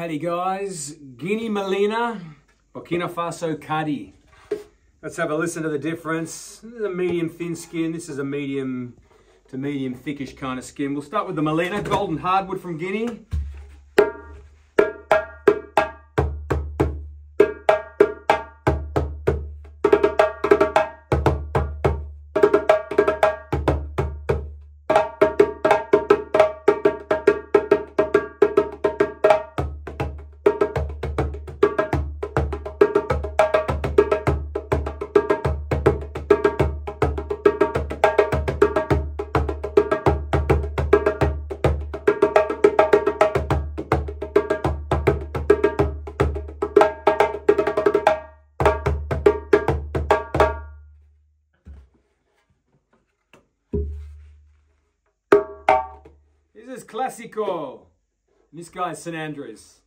Howdy guys, Guinea Gmelina, Burkina Faso Cadi. Let's have a listen to the difference. This is a medium thin skin, this is a medium to medium thickish kind of skin. We'll start with the Gmelina, golden hardwood from Guinea. Is Classico. This guy's St. Andrews.